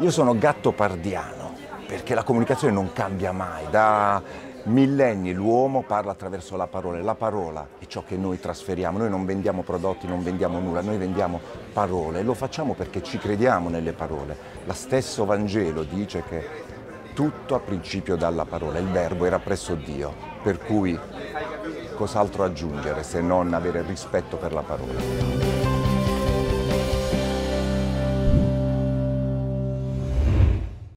Io sono gatto pardiano perché la comunicazione non cambia mai. Da millenni l'uomo parla attraverso la parola e la parola è ciò che noi trasferiamo. Noi non vendiamo prodotti, non vendiamo nulla, noi vendiamo parole e lo facciamo perché ci crediamo nelle parole. Lo stesso Vangelo dice che tutto a principio dalla parola, il verbo era presso Dio, per cui cos'altro aggiungere se non avere rispetto per la parola.